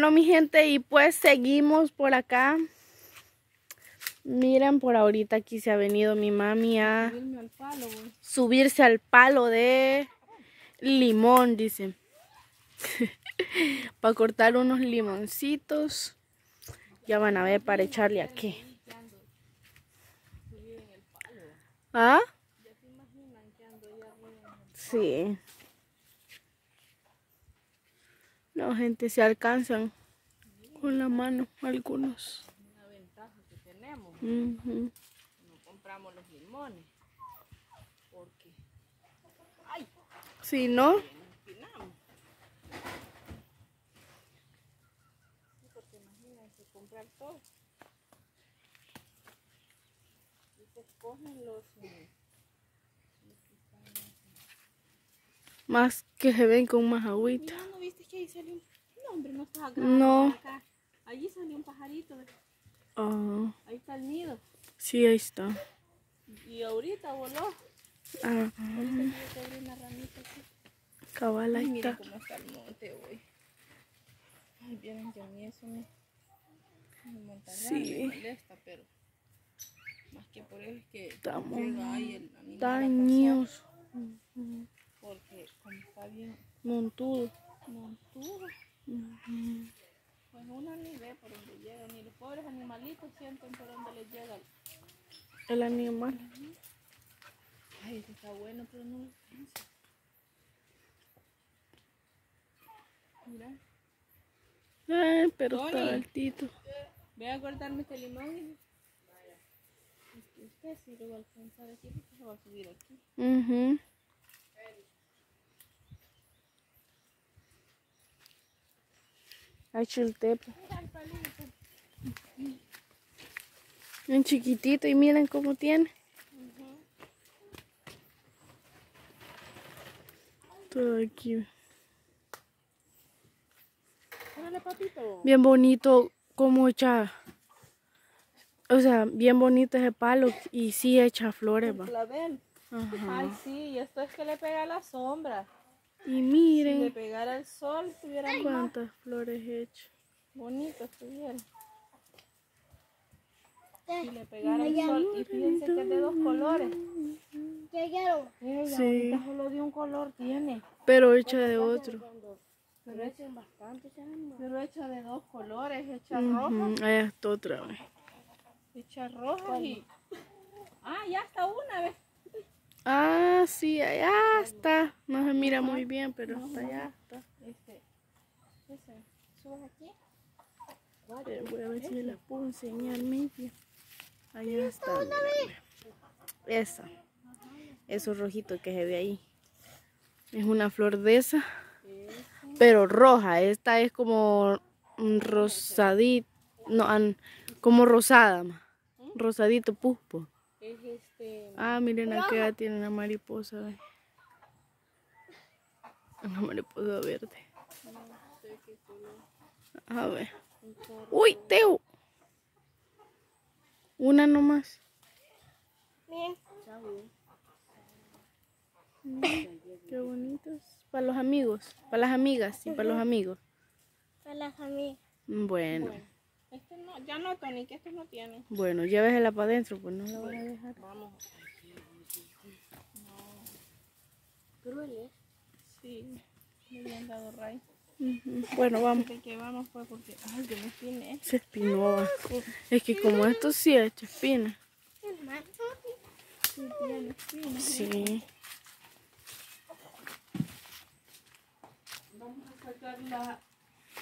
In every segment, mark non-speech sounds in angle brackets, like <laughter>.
Bueno, mi gente, y pues seguimos por acá. Miren, por ahorita aquí se ha venido mi mami a subirse al palo de limón, dice. <laughs> para cortar unos limoncitos. Ya van a ver para echarle aquí. ¿Ah? Sí. No, gente, se alcanzan con la mano algunos. Una ventaja que tenemos. No compramos los limones. Porque... ¡Ay! Si no... Porque imagínense comprar todo. Y se escogen los... Eh, más que se ven con más agüita. ¿no viste ahí salió un... No, hombre, no está acá. No. Acá. Allí salió un pajarito. Ah, Ahí está el nido. sí, ahí está. Y ahorita voló. Ah, Ahorita que abrir una ramita aquí. cabal, ahí Ay, mira está. cómo está el monte hoy. Ay, vieron que a mí eso me, me monta Sí. me molesta, pero más que por eso es que Estamos el Daños. porque como está bien Montudo. Montudo, pues uno ni ve por dónde llega, ni los pobres animalitos sienten por dónde les llega. el- El animal. Ay, eso está bueno, pero no lo alcanza. Mira, Ay, pero está Tony. altito. voy a cortarme este limón y este, usted sí lo va a alcanzar aquí porque se va a subir aquí. Ujú. Ay, chiltepe. Un chiquitito y miren cómo tiene. Todo aquí. Bien bonito como echa. O sea, bien bonito ese palo y sí echa flores, va. clavel. Ajá. Ay, sí, y esto es que le pega la sombra. Y Si le miren pegara el sol, estuviera más cuántas flores echa. bonito estuviera. Si le pegara el sol, y fíjense que es de dos colores. Ella Sí. ahorita solo de un color tiene. Pero hecha de otro. Pero hecha, pero hecha de dos colores, hecha roja, Ujú, Ahí está otra vez. hecha roja y... Ah, ya está una vez. Ah, sí, allá está. No se mira muy bien, pero hasta allá está. Este, ese, aquí. Pero voy a ver si la puedo enseñar medio. Allá está. Esa. Eso rojito que se ve ahí. Es una flor de esa. Pero roja. Esta es como un rosadito. No, como rosada. ma. Rosadito puspo. Es este... Ah, miren, aquí ya tiene una mariposa. ve. Una mariposa verde. A ver. Uy, Teo. Una nomás. Miren. Qué bonitos. Para los amigos. Para las amigas y para los amigos. Para las amigas. Bueno. Este no, ya no, Tony, que este no tiene. Bueno, llévesela para adentro, pues no la voy a dejar. Vamos. Crueles. Sí, me habían dado raíz. Bueno, vamos. ¿De qué vamos? Pues porque, ay, yo me espiné. Se espinó. Es que como esto sí ha hecho espina. Sí, espinas. Sí. Vamos a sacar la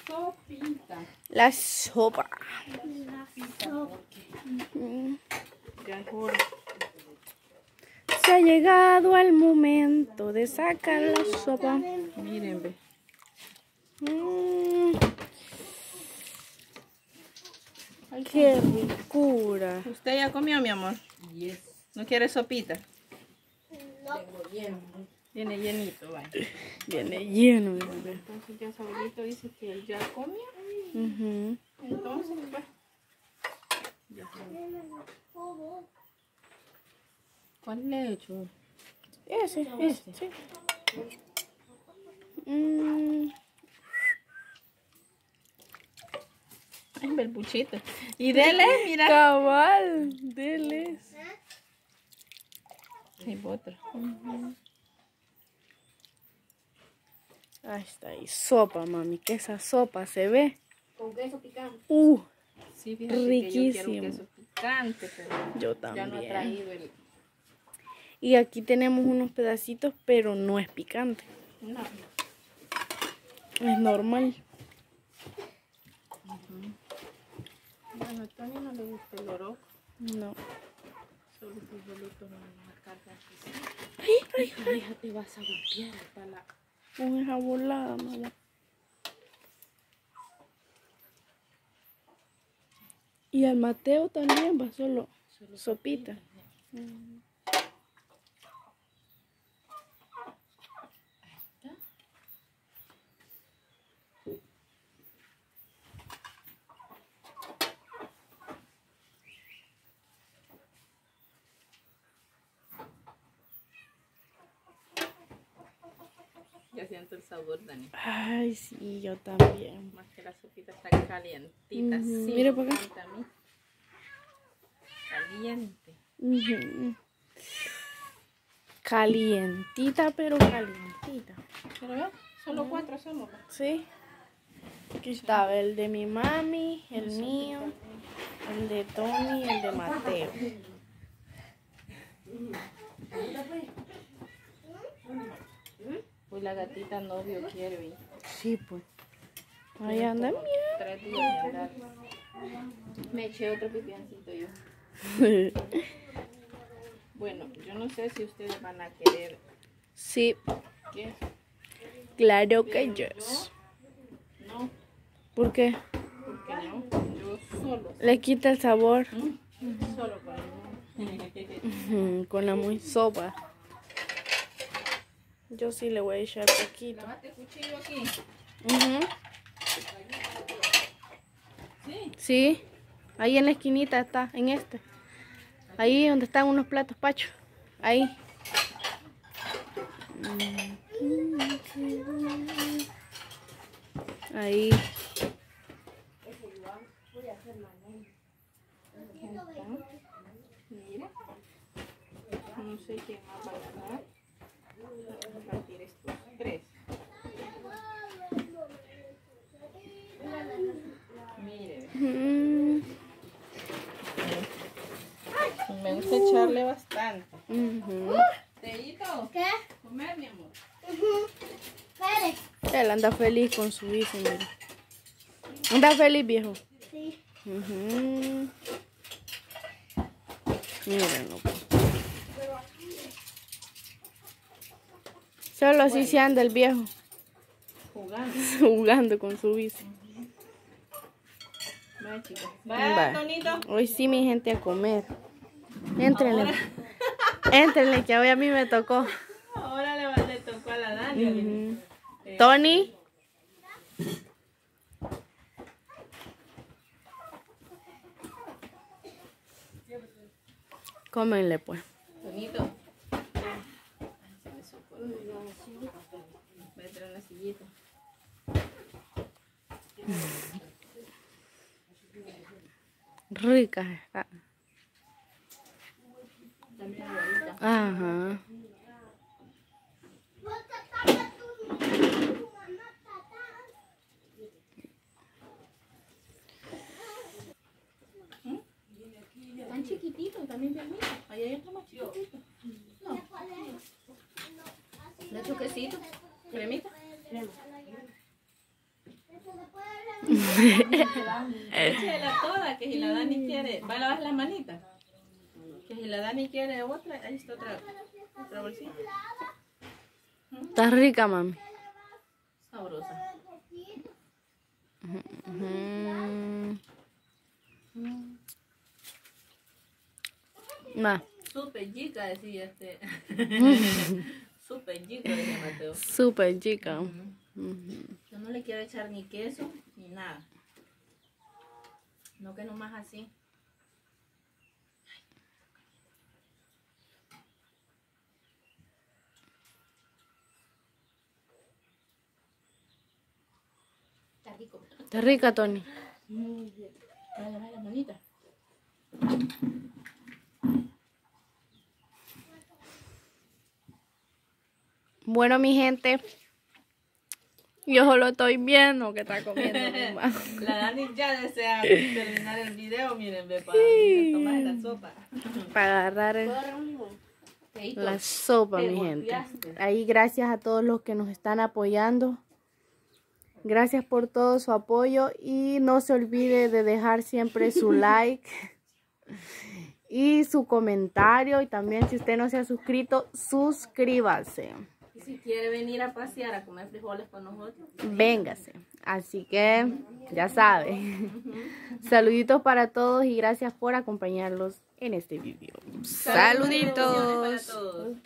sopita. La sopa. Ya es hora. Se ha llegado el momento de sacar la sopa. Miren, ve. Mm. Qué ricura. ¿Usted ya comió, mi amor? ¿No quiere sopita? Viene llenito, vaya. Viene lleno. mi bebé. Entonces ya su abuelito dice que ya comió. Ujú. Entonces, pues. ¿Cuál le he hecho? Ese, ese. sí. Mm. Ay, belpuchito. Y dele, mira. Cabal, deles. Hay otro. Ahí está, ahí sopa, mami, que esa sopa se ve. Con queso picante. Uh, Sí, fíjate que yo Riquísimo. quiero queso picante, pero yo ya no he también. traído el... Y aquí tenemos unos pedacitos, pero no es picante. No. Es normal. Bueno, a Tony no le gusta el oro. No. Solo frijolitos en una carga así. Ay, ay, te vas a golpear hasta la... Con esa volada, mamá. Y al Mateo también va solo, sopita. Siento el sabor, Dani. Ay, sí, yo también. Más que la sopita está calientita. Sí, mira para acá. encanta a mí. Caliente. Ujú. Calientita, pero calientita. Pero ve, solo cuatro somos. Sí. Aquí estaba el de mi mami, el mío, el de Tony y el de Mateo. Hoy la gatita novio quiere ir. Sí, pues. Ahí anda, Tres días de andar. Me eché otro pipiancito yo. mira. <laughs> Bueno, yo no sé si ustedes van a querer sí, queso. claro que Pero yes. yo, no, ¿Por qué? porque no. Yo solo. Le quita el sabor Solo con Ujú, <laughs> con la muy sopa. Yo sí le voy a echar poquito. Lávate el cuchillo aquí. Ujú. Sí. Sí, ahí en la esquinita está, en este. Ahí donde están unos platos pachos. Ahí. Ahí. No sé qué más va a estos tres. Mire. Mm, Me gusta echarle bastante. Teito, ¿Qué? comer, mi amor. Espere. Él anda feliz con su bici, mira. Anda feliz, viejo. Sí. Ujú. Mírenlo. Solo así se anda el viejo, Jugando. <laughs> jugando con su bici. Va, chicos. Va. Va, Tonito. Hoy sí, mi gente, a comer. Éntrenle. Éntrenle, <laughs> que hoy a mí me tocó. Ahora le, le tocó a la Dani. Ujú. Tony. Cómenle, pues. Tonito. Ay, se me supo. Voy a sillita. Rica está. También. Ajá. Tan chiquitito, también bien lindo. Ahí hay otro más chiquitito. No. ¿Le echo quesito? ¿Cremita? Échela toda, que si la Dani quiere. ¿Va a lavar las manitas? Que si la Dani quiere otra, ahí está otra, otra bolsita. Está rica, mami. Sabrosa. Ujú. Ma, Súper chica, decía este. <laughs> Súper chica, decía Mateo. súper chica. Ujú. Yo no le quiero echar ni queso ni nada. No que nomás así. Está rico. Está rica, Tony. Muy bien. Vaya, vaya, manita. Bueno, mi gente, yo solo estoy viendo que está comiendo mi <laughs> mamá. La Dani ya desea <laughs> terminar el video, miren, ve, para tomar la sopa. Para agarrar el- la sopa, Te mi gente. Ahí gracias a todos los que nos están apoyando. Gracias por todo su apoyo y no se olvide de dejar siempre su <laughs> like y su comentario y también si usted no se ha suscrito, suscríbase. Si quiere venir a pasear a comer frijoles con nosotros, Véngase. Así que ya sabe. Saluditos para todos y gracias por acompañarlos en este video. Saluditos. todos.